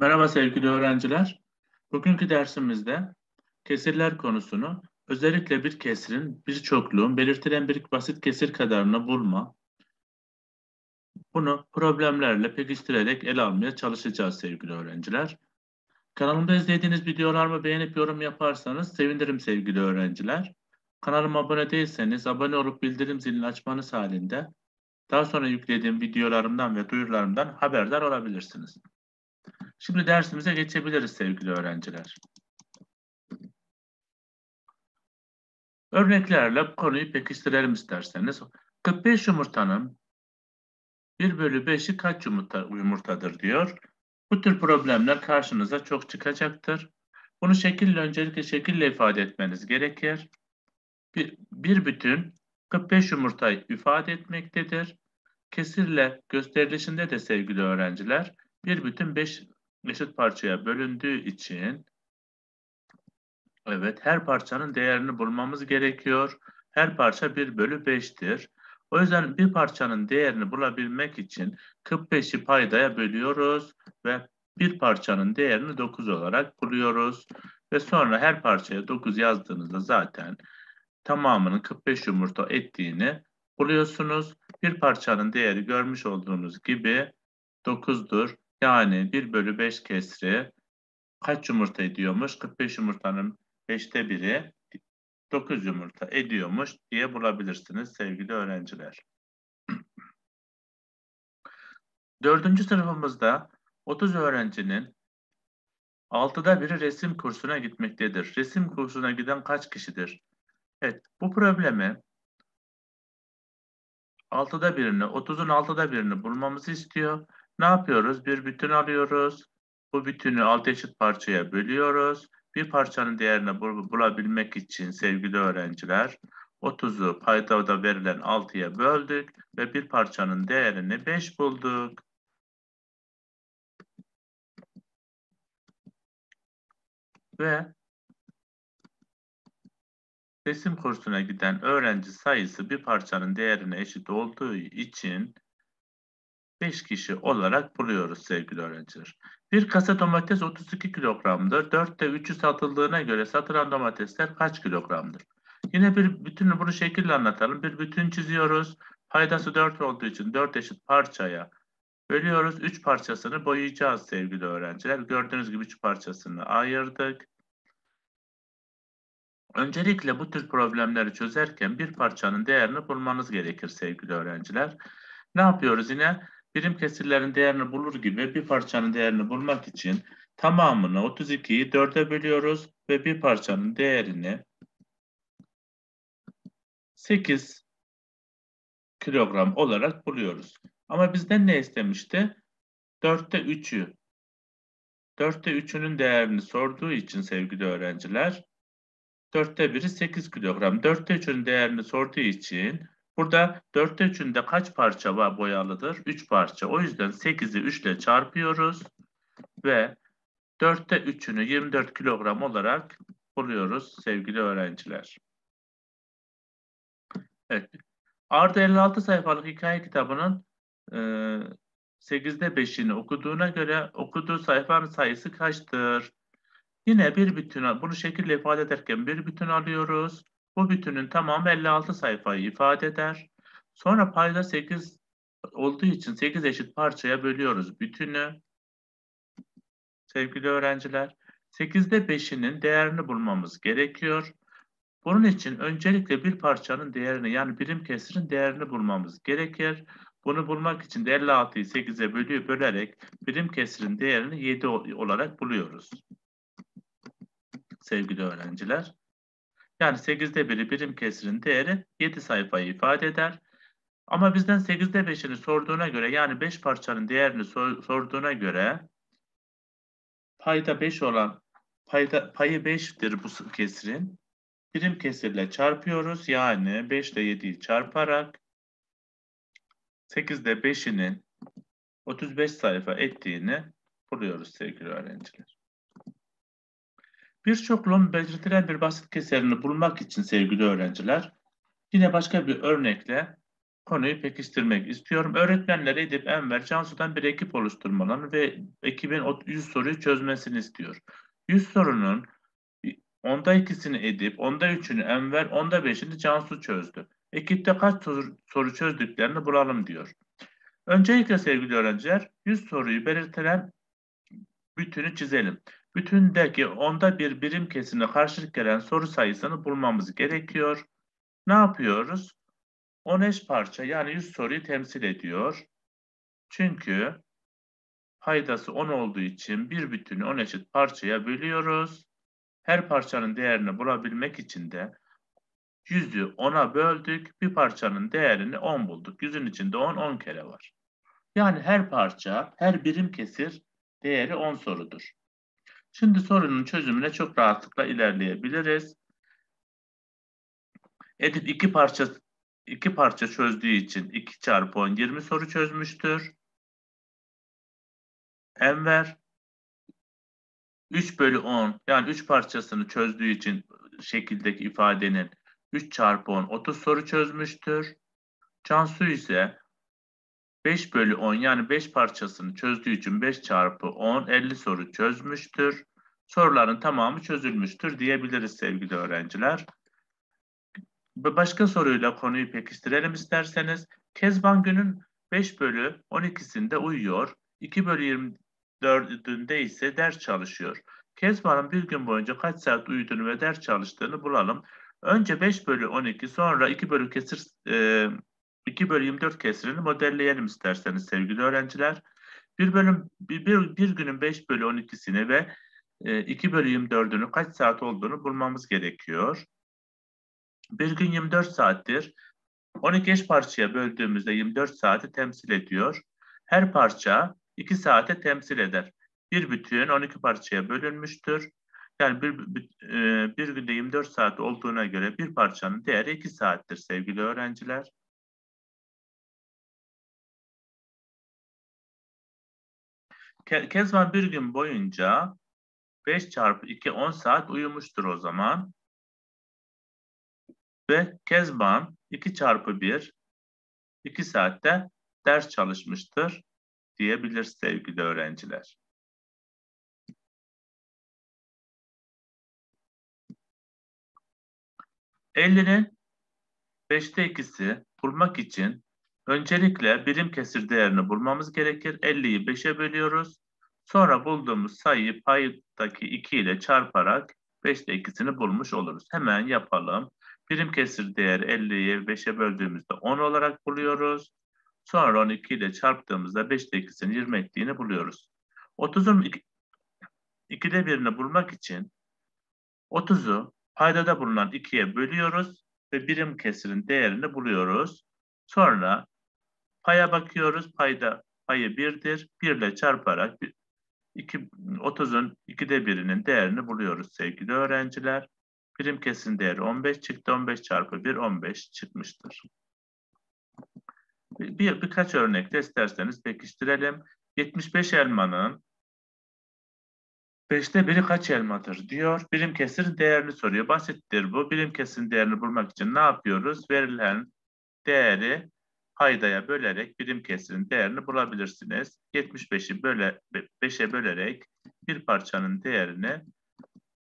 Merhaba sevgili öğrenciler. Bugünkü dersimizde kesirler konusunu özellikle bir kesirin bir çokluğun belirtilen bir basit kesir kadarını bulma, bunu problemlerle pekiştirerek ele almaya çalışacağız sevgili öğrenciler. Kanalımda izlediğiniz videolarımı beğenip yorum yaparsanız sevinirim sevgili öğrenciler. Kanalıma abone değilseniz abone olup bildirim zilini açmanız halinde daha sonra yüklediğim videolarımdan ve duyurularımdan haberdar olabilirsiniz. Şimdi dersimize geçebiliriz sevgili öğrenciler. Örneklerle bu konuyu pekiştirelim isterseniz. 45 yumurtanın 1 bölü 5'i kaç yumurta, yumurtadır diyor. Bu tür problemler karşınıza çok çıkacaktır. Bunu şekille öncelikle şekille ifade etmeniz gerekir. Bir, bir bütün 45 yumurtayı ifade etmektedir. Kesirle gösterilişinde de sevgili öğrenciler bir bütün 5 eşit parçaya bölündüğü için evet her parçanın değerini bulmamız gerekiyor. Her parça 1 bölü 5'tir. O yüzden bir parçanın değerini bulabilmek için 45'i paydaya bölüyoruz ve bir parçanın değerini 9 olarak buluyoruz. Ve sonra her parçaya 9 yazdığınızda zaten tamamının 45 yumurta ettiğini buluyorsunuz. Bir parçanın değeri görmüş olduğunuz gibi 9'dur. Yani 1 bölü 5 kesri kaç yumurta ediyormuş? 45 yumurtanın 5'te 1'i 9 yumurta ediyormuş diye bulabilirsiniz sevgili öğrenciler. Dördüncü sınıfımızda 30 öğrencinin 6'da biri resim kursuna gitmektedir. Resim kursuna giden kaç kişidir? Evet, bu problemi 6'da birini, 30'un 6'da birini bulmamızı istiyor. Ne yapıyoruz? Bir bütün alıyoruz. Bu bütünü 6 eşit parçaya bölüyoruz. Bir parçanın değerini bul bulabilmek için sevgili öğrenciler 30'u paydada verilen 6'ya böldük ve bir parçanın değerini 5 bulduk. Ve resim kursuna giden öğrenci sayısı bir parçanın değerine eşit olduğu için 5 kişi olarak buluyoruz sevgili öğrenciler. Bir kasa domates 32 kilogramdır. 4'te 3'ü satıldığına göre satılan domatesler kaç kilogramdır? Yine bir bütünü bunu şekilde anlatalım. Bir bütün çiziyoruz. Paydası 4 olduğu için 4 eşit parçaya bölüyoruz. 3 parçasını boyayacağız sevgili öğrenciler. Gördüğünüz gibi 3 parçasını ayırdık. Öncelikle bu tür problemleri çözerken bir parçanın değerini bulmanız gerekir sevgili öğrenciler. Ne yapıyoruz yine? Birim kesirlerin değerini bulur gibi bir parçanın değerini bulmak için tamamını 32'yi 4'e bölüyoruz ve bir parçanın değerini 8 kilogram olarak buluyoruz. Ama bizden ne istemişti? 4'te 3'ü 4'te 3'ünün değerini sorduğu için sevgili öğrenciler 4'te 1'i 8 kilogram. 4'te 3'ünün değerini sorduğu için Burada 4'te 3'ünde kaç parça var boyalıdır? 3 parça. O yüzden 8'i 3 ile çarpıyoruz ve 4'te 3'ünü 24 kilogram olarak buluyoruz sevgili öğrenciler. Evet. Arda 56 sayfalık hikaye kitabının e, 8'de 5'ini okuduğuna göre okuduğu sayfanın sayısı kaçtır? Yine bir bütün, bunu şekilde ifade ederken bir bütün alıyoruz. Bu bütünün tamamı 56 sayfayı ifade eder. Sonra payda 8 olduğu için 8 eşit parçaya bölüyoruz bütünü. Sevgili öğrenciler, 8'de 5'inin değerini bulmamız gerekiyor. Bunun için öncelikle bir parçanın değerini yani birim kesirin değerini bulmamız gerekir. Bunu bulmak için de 56'yı 8'e bölüyor, bölerek birim kesirin değerini 7 olarak buluyoruz. Sevgili öğrenciler. Yani 8'de biri birim kesirin değeri 7 sayfayı ifade eder. Ama bizden 8'de 5'ini sorduğuna göre yani 5 parçanın değerini sor, sorduğuna göre payda 5 olan payda, payı 5'tir bu kesirin. Birim kesirle çarpıyoruz. Yani 5 ile 7'yi çarparak 8'de 5'inin 35 sayfa ettiğini buluyoruz sevgili öğrenciler. Bir çokluğun belirtilen bir basit keserini bulmak için sevgili öğrenciler, yine başka bir örnekle konuyu pekiştirmek istiyorum. Öğretmenlere Edip Enver Cansu'dan bir ekip oluşturmalarını ve ekibin 100 soruyu çözmesini istiyor. 100 sorunun onda ikisini Edip, onda üçünü Enver, onda beşini Cansu çözdü. Ekipte kaç soru, soru çözdüklerini bulalım diyor. Öncelikle sevgili öğrenciler 100 soruyu belirtilen bütünü çizelim. Bütündeki onda bir birim kesimine karşılık gelen soru sayısını bulmamız gerekiyor. Ne yapıyoruz? 10 eş parça yani 100 soruyu temsil ediyor. Çünkü paydası 10 olduğu için bir bütünü 10 eşit parçaya bölüyoruz. Her parçanın değerini bulabilmek için de 100'ü 10'a böldük. Bir parçanın değerini 10 bulduk. 100'ün içinde 10, 10 kere var. Yani her parça, her birim kesir değeri 10 sorudur. Şimdi sorunun çözümüne çok rahatlıkla ilerleyebiliriz. Edip iki parça iki parça çözdüğü için 2 çarpı 10 20 soru çözmüştür. Enver 3 bölü 10 yani 3 parçasını çözdüğü için şekildeki ifadenin 3 çarpı 10 30 soru çözmüştür. Cansu ise 5 bölü 10 yani 5 parçasını çözdüğü için 5 çarpı 10 50 soru çözmüştür. Soruların tamamı çözülmüştür diyebiliriz sevgili öğrenciler. Başka soruyla konuyu pekiştirelim isterseniz. Kezban günün 5 bölü 12'sinde uyuyor. 2 bölü 24'ünde ise ders çalışıyor. Kezban'ın bir gün boyunca kaç saat uyuduğunu ve ders çalıştığını bulalım. Önce 5 bölü 12 sonra 2 bölü kesir e, 2 bölü 24 kesirini modelleyelim isterseniz sevgili öğrenciler. Bir, bölüm, bir, bir, bir günün 5 bölü 12'sini ve e, 2 bölü 24'ünü kaç saat olduğunu bulmamız gerekiyor. Bir gün 24 saattir. 12 eş parçaya böldüğümüzde 24 saati temsil ediyor. Her parça 2 saate temsil eder. Bir bütün 12 parçaya bölünmüştür. Yani bir, bir, e, günde 24 saat olduğuna göre bir parçanın değeri 2 saattir sevgili öğrenciler. Kezban bir gün boyunca 5 çarpı 2 10 saat uyumuştur o zaman. Ve Kezban 2 çarpı 1 2 saatte ders çalışmıştır diyebilir sevgili öğrenciler. Ellinin 5'te ikisi bulmak için öncelikle birim kesir değerini bulmamız gerekir. 50'yi 5'e bölüyoruz. Sonra bulduğumuz sayıyı paydaki 2 ile çarparak 5'te ikisini bulmuş oluruz. Hemen yapalım. Birim kesir değeri 50'yi 5'e böldüğümüzde 10 olarak buluyoruz. Sonra 12 ile çarptığımızda 5'te ikisini 20 ettiğini buluyoruz. 30'un 2'de birini bulmak için 30'u paydada bulunan 2'ye bölüyoruz ve birim kesirin değerini buluyoruz. Sonra paya bakıyoruz. Payda payı 1'dir. 1 ile çarparak 30'un 2'de birinin değerini buluyoruz sevgili öğrenciler. Birim kesin değeri 15 çıktı. 15 çarpı 1 15 çıkmıştır. Bir, birkaç örnek de isterseniz pekiştirelim. 75 elmanın 5'te biri kaç elmadır diyor. Birim kesir değerini soruyor. Basittir bu. Birim kesin değerini bulmak için ne yapıyoruz? Verilen değeri paydaya bölerek birim kesirin değerini bulabilirsiniz. 75'i böyle 5'e bölerek bir parçanın değerini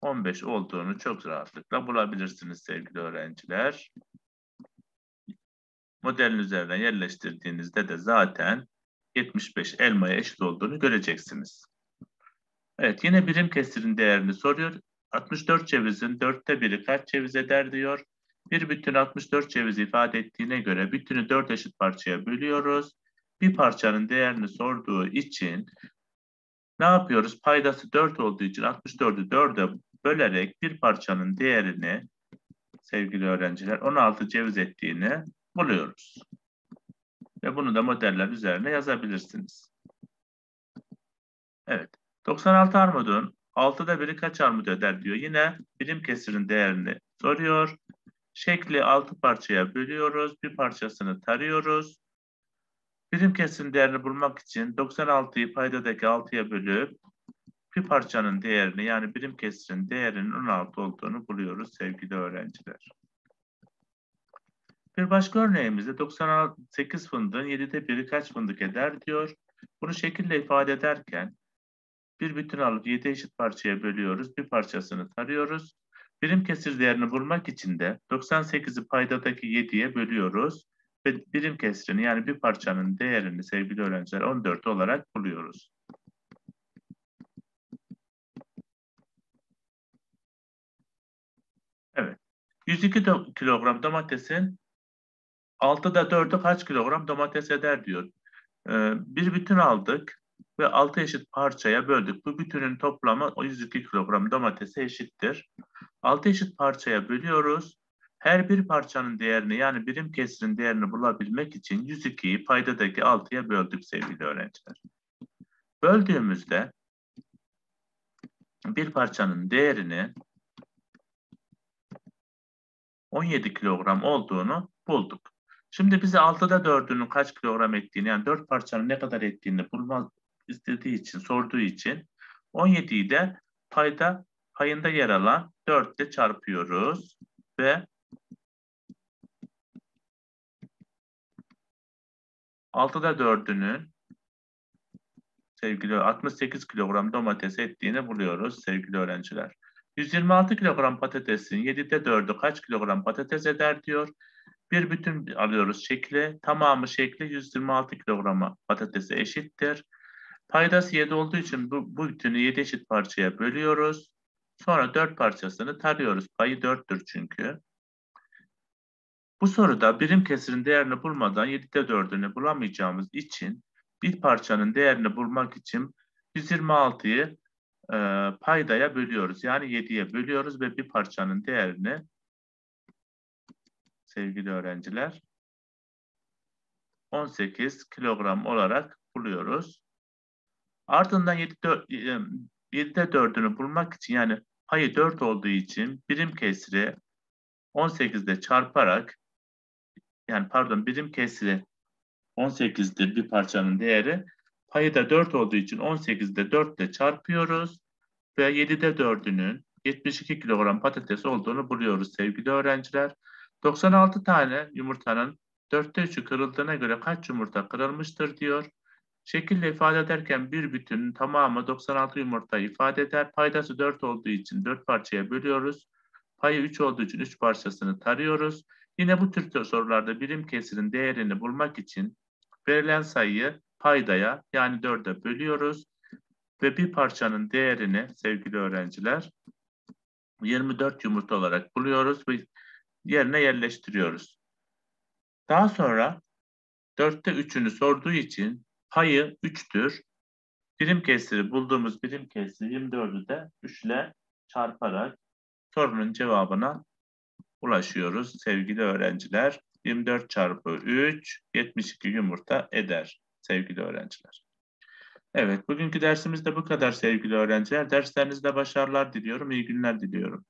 15 olduğunu çok rahatlıkla bulabilirsiniz sevgili öğrenciler. Modelin üzerine yerleştirdiğinizde de zaten 75 elmaya eşit olduğunu göreceksiniz. Evet yine birim kesirin değerini soruyor. 64 cevizin dörtte biri kaç ceviz eder diyor. Bir bütün 64 ceviz ifade ettiğine göre bütünü 4 eşit parçaya bölüyoruz. Bir parçanın değerini sorduğu için ne yapıyoruz? Paydası 4 olduğu için 64'ü 4'e bölerek bir parçanın değerini sevgili öğrenciler 16 ceviz ettiğini buluyoruz. Ve bunu da modeller üzerine yazabilirsiniz. Evet. 96 armudun 6'da biri kaç armut eder diyor. Yine birim kesirin değerini soruyor. Şekli 6 parçaya bölüyoruz. Bir parçasını tarıyoruz. Birim kesim değerini bulmak için 96'yı paydadaki 6'ya bölüp bir parçanın değerini yani birim kesirin değerinin 16 olduğunu buluyoruz sevgili öğrenciler. Bir başka örneğimizde 98 fındığın 7'de biri kaç fındık eder diyor. Bunu şekille ifade ederken bir bütün alıp 7 eşit parçaya bölüyoruz. Bir parçasını tarıyoruz. Birim kesir değerini bulmak için de 98'i paydadaki 7'ye bölüyoruz. Ve birim kesirini yani bir parçanın değerini sevgili öğrenciler 14 olarak buluyoruz. Evet. 102 kilogram domatesin 6'da 4'ü kaç kilogram domates eder diyor. Ee, bir bütün aldık ve 6 eşit parçaya böldük. Bu bütünün toplamı 102 kilogram domatese eşittir. 6 eşit parçaya bölüyoruz. Her bir parçanın değerini yani birim kesirin değerini bulabilmek için 102'yi paydadaki 6'ya böldük sevgili öğrenciler. Böldüğümüzde bir parçanın değerini 17 kilogram olduğunu bulduk. Şimdi bize 6'da 4'ünün kaç kilogram ettiğini yani 4 parçanın ne kadar ettiğini bulmak istediği için, sorduğu için 17'yi de payda payında yer alan 4 ile çarpıyoruz ve 6'da 4'ünün sevgili 68 kilogram domates ettiğini buluyoruz sevgili öğrenciler. 126 kilogram patatesin 7'de 4'ü kaç kilogram patates eder diyor. Bir bütün alıyoruz şekli. Tamamı şekli 126 kilograma patatese eşittir. Paydası 7 olduğu için bu, bu bütünü 7 eşit parçaya bölüyoruz. Sonra 4 parçasını tarıyoruz. Payı 4'tür çünkü. Bu soruda birim kesirin değerini bulmadan 7'de 4'ünü bulamayacağımız için bir parçanın değerini bulmak için 126'yı e, paydaya bölüyoruz. Yani 7'ye bölüyoruz ve bir parçanın değerini sevgili öğrenciler 18 kilogram olarak buluyoruz. Ardından 7'de 4'ünü bulmak için yani payı 4 olduğu için birim kesri 18'de çarparak yani pardon birim kesri 18'dir bir parçanın değeri. Payı da 4 olduğu için 18'de 4 ile çarpıyoruz ve 7'de 4'ünün 72 kilogram patates olduğunu buluyoruz sevgili öğrenciler. 96 tane yumurtanın 4'te 3'ü kırıldığına göre kaç yumurta kırılmıştır diyor. Şekille ifade ederken bir bütünün tamamı 96 yumurta ifade eder. Paydası 4 olduğu için 4 parçaya bölüyoruz. Payı 3 olduğu için 3 parçasını tarıyoruz. Yine bu tür sorularda birim kesirin değerini bulmak için verilen sayıyı paydaya yani 4'e bölüyoruz. Ve bir parçanın değerini sevgili öğrenciler 24 yumurta olarak buluyoruz ve yerine yerleştiriyoruz. Daha sonra 4'te 3'ünü sorduğu için payı 3'tür. Birim kesiri bulduğumuz birim kesiri 24'ü de 3 ile çarparak sorunun cevabına ulaşıyoruz sevgili öğrenciler. 24 çarpı 3 72 yumurta eder sevgili öğrenciler. Evet bugünkü dersimiz de bu kadar sevgili öğrenciler. Derslerinizde başarılar diliyorum. İyi günler diliyorum.